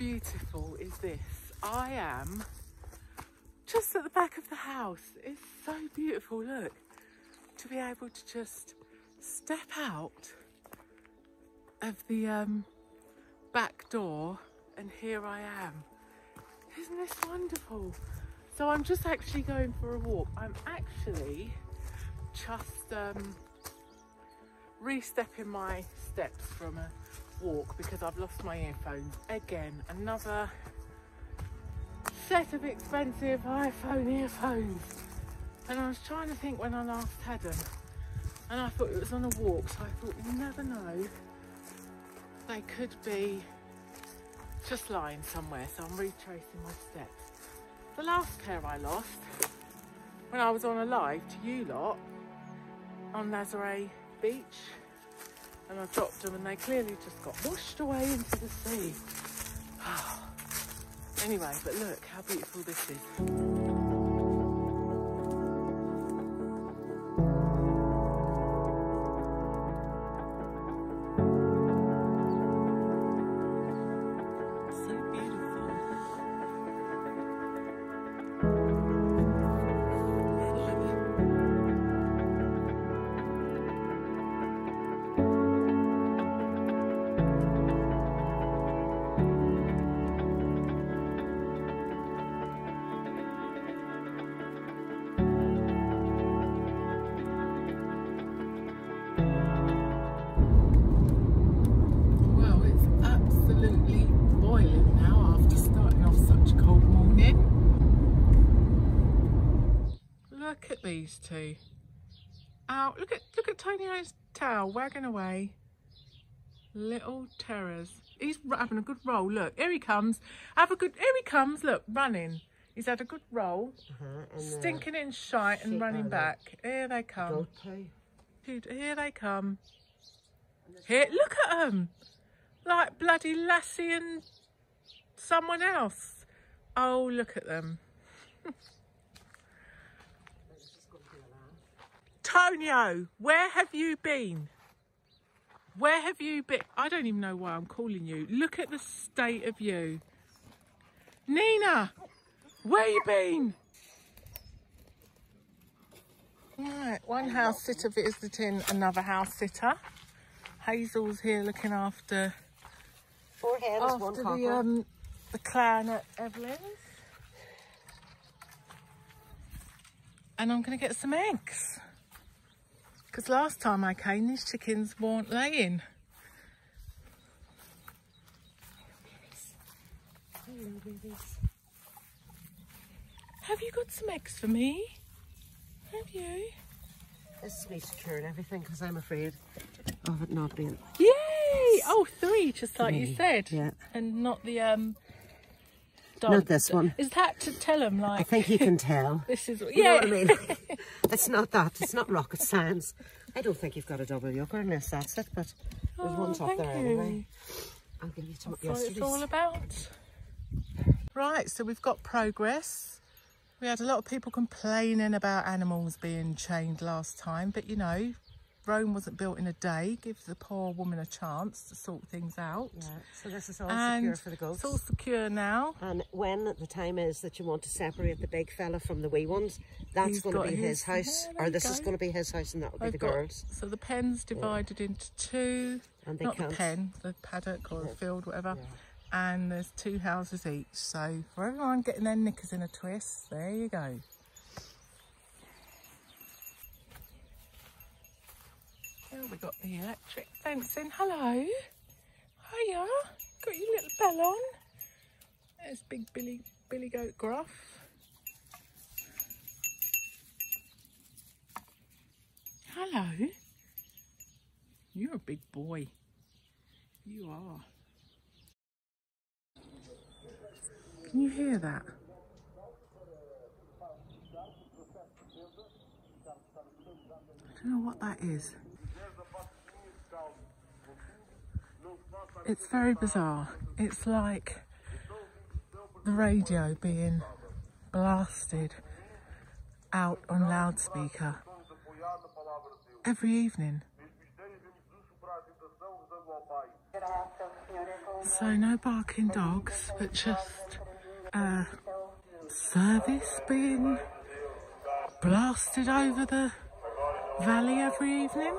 beautiful is this? I am just at the back of the house. It's so beautiful, look. To be able to just step out of the um, back door and here I am. Isn't this wonderful? So I'm just actually going for a walk. I'm actually just um, re-stepping my steps from a walk because I've lost my earphones. Again, another set of expensive iPhone earphones. And I was trying to think when I last had them. And I thought it was on a walk, so I thought you never know. They could be just lying somewhere, so I'm retracing my steps. The last pair I lost when I was on a live to you lot on Nazare Beach and I dropped them and they clearly just got washed away into the sea. anyway, but look how beautiful this is. These two. Oh, look at look at Tonio's tail wagging away. Little terrors. He's having a good roll. Look, here he comes. Have a good. Here he comes. Look, running. He's had a good roll. Uh -huh, stinking in shite and running back. Here they come. Here they come. Here, look at them. Like bloody Lassie and someone else. Oh, look at them. Tonio, where have you been? Where have you been? I don't even know why I'm calling you. Look at the state of you. Nina, where you been? Right, one house sitter visiting another house sitter. Hazel's here looking after Four hens, after one the, um, the clan at Evelyn's. And I'm going to get some eggs. Because last time I came, these chickens weren't laying. Have you got some eggs for me? Have you? This is me securing everything because I'm afraid of it not being. Yay! Oh, three, just like you said. Yeah. And not the um dog. Not this one. Is that to tell them like? I think you can tell. this is yeah. You know what I mean? it's not that. It's not rocket science. I don't think you've got a double yoker unless that's it, but there's oh, one top there you. anyway. I'll give you some That's what it's all about. Right, so we've got progress. We had a lot of people complaining about animals being chained last time, but you know, Rome wasn't built in a day. Gives the poor woman a chance to sort things out. Yeah, so this is all and secure for the goats. It's all secure now. And when the time is that you want to separate the big fella from the wee ones, that's going to be his, his house, or this go. is going to be his house, and that will be the got, girls. So the pen's divided yeah. into two. And they not can't. the pen, the paddock or yeah. the field, whatever. Yeah. And there's two houses each. So for everyone getting their knickers in a twist, there you go. We got the electric fencing. Hello. Hiya. Got your little bell on. There's big Billy Billy Goat Gruff. Hello. You're a big boy. You are. Can you hear that? I don't know what that is. It's very bizarre. It's like the radio being blasted out on loudspeaker every evening. So no barking dogs, but just service being blasted over the valley every evening.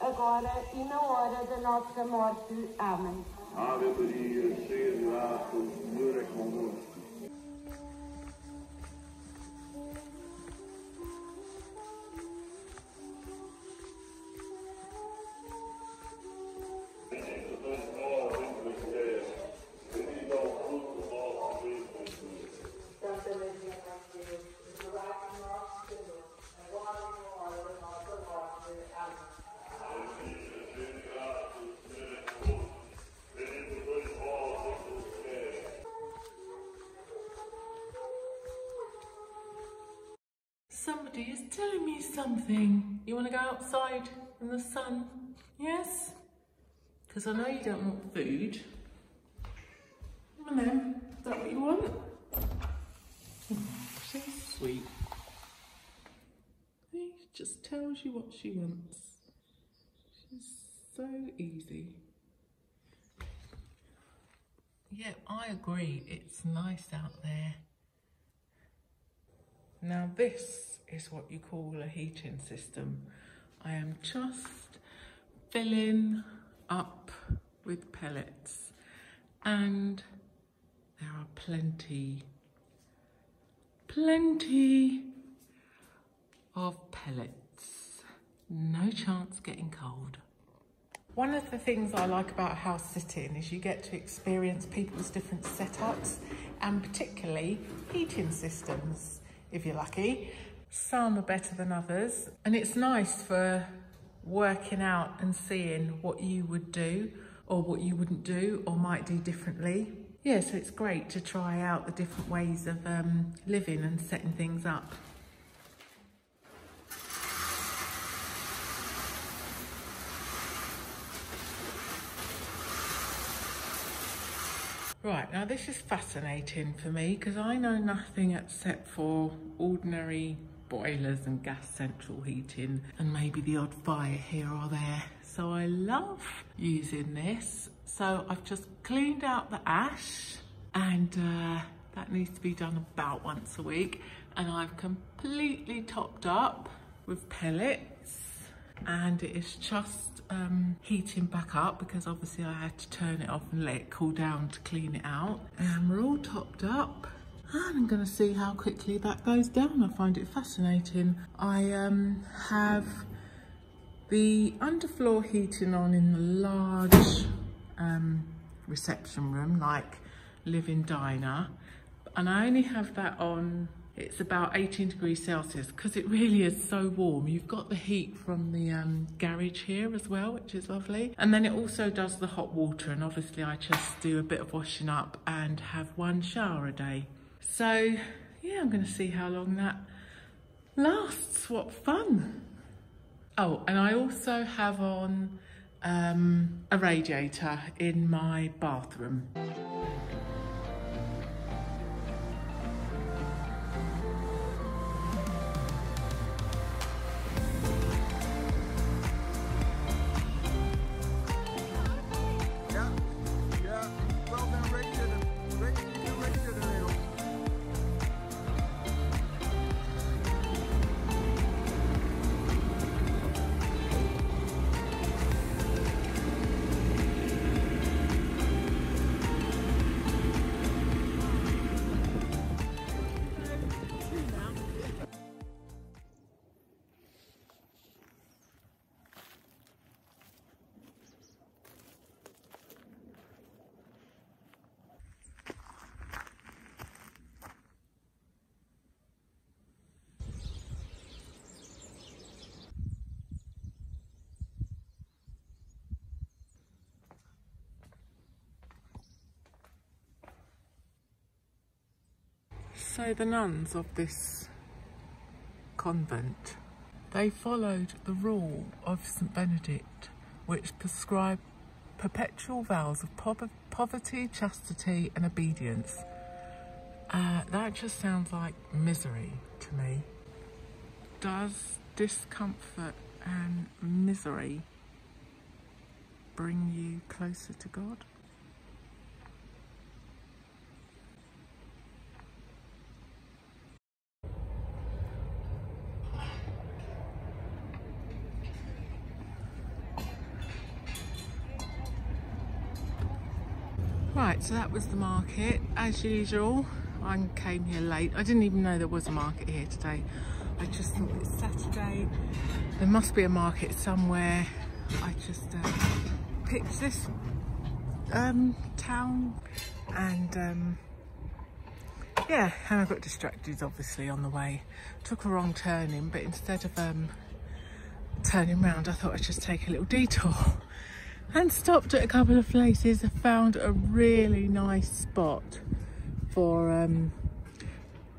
agora e na hora da nossa morte. Amém. Ave Maria, cheia de graça, o Senhor é convosco. Telling me something. You want to go outside in the sun? Yes? Because I know you don't want food. On then. Is that what you want? She's sweet. She just tells you what she wants. She's so easy. Yeah, I agree. It's nice out there. Now this is what you call a heating system. I am just filling up with pellets and there are plenty, plenty of pellets. No chance getting cold. One of the things I like about house sitting is you get to experience people's different setups and particularly heating systems, if you're lucky. Some are better than others and it's nice for working out and seeing what you would do or what you wouldn't do or might do differently. Yeah, so it's great to try out the different ways of um, living and setting things up. Right, now this is fascinating for me because I know nothing except for ordinary boilers and gas central heating and maybe the odd fire here or there. So I love using this. So I've just cleaned out the ash and uh, that needs to be done about once a week. And I've completely topped up with pellets and it is just um, heating back up because obviously I had to turn it off and let it cool down to clean it out. And we're all topped up I'm going to see how quickly that goes down. I find it fascinating. I um, have the underfloor heating on in the large um, reception room, like living diner. And I only have that on, it's about 18 degrees Celsius because it really is so warm. You've got the heat from the um, garage here as well, which is lovely. And then it also does the hot water. And obviously I just do a bit of washing up and have one shower a day. So yeah, I'm gonna see how long that lasts. What fun. Oh, and I also have on um, a radiator in my bathroom. So the nuns of this convent, they followed the rule of St Benedict, which prescribed perpetual vows of po- poverty, chastity and obedience. Uh, that just sounds like misery to me. Does discomfort and misery bring you closer to God? Right, so that was the market. As usual, I came here late. I didn't even know there was a market here today. I just thought it's Saturday. There must be a market somewhere. I just uh, picked this um, town and um, yeah, and I got distracted obviously on the way. Took a wrong turning, but instead of um, turning round, I thought I'd just take a little detour and stopped at a couple of places. I found a really nice spot for um,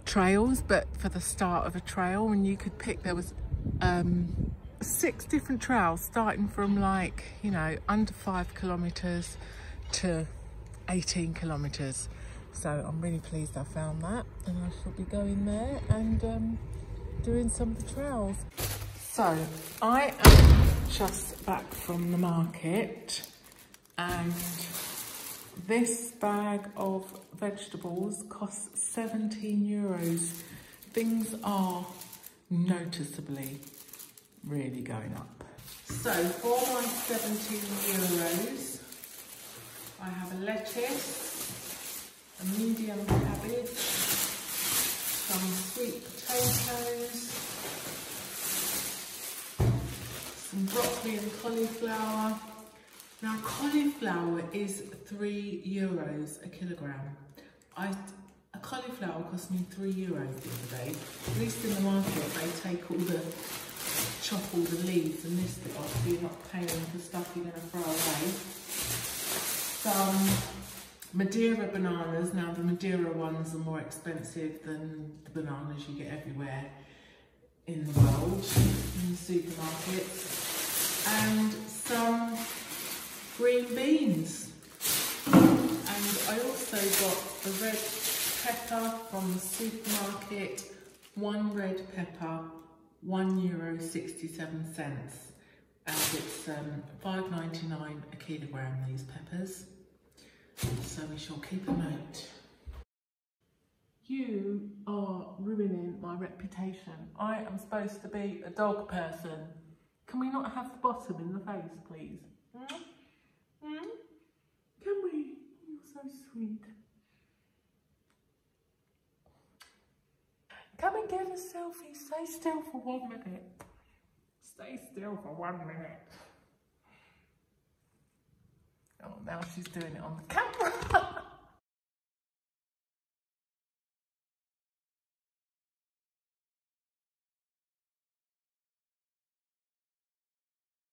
trails, but for the start of a trail, and you could pick, there was um, six different trails starting from like, you know, under five kilometres to 18 kilometres. So I'm really pleased I found that and I shall be going there and um, doing some of the trails. So I am just back from the market and this bag of vegetables costs 17 euros. Things are noticeably really going up. So for my 17 euros, I have a lettuce, a medium cabbage, some sweet potatoes, some broccoli and cauliflower. Now cauliflower is three euros a kilogram. I, a cauliflower cost me three euros the other day. At least in the market they take all the, chop all the leaves and this bit off so you're not paying for stuff you're gonna throw away. Some Madeira bananas. Now the Madeira ones are more expensive than the bananas you get everywhere in the world, in the supermarkets. And some green beans. And I also got the red pepper from the supermarket, one red pepper, one euro 67 cents. And it's um, 5.99 a kilogram, these peppers. So we shall keep a note. You are ruining my reputation. I am supposed to be a dog person. Can we not have the bottom in the face, please? Hmm? Hmm? Can we? You're so sweet. Come and get a selfie. Stay still for one minute. Stay still for one minute. Oh, now she's doing it on the camera.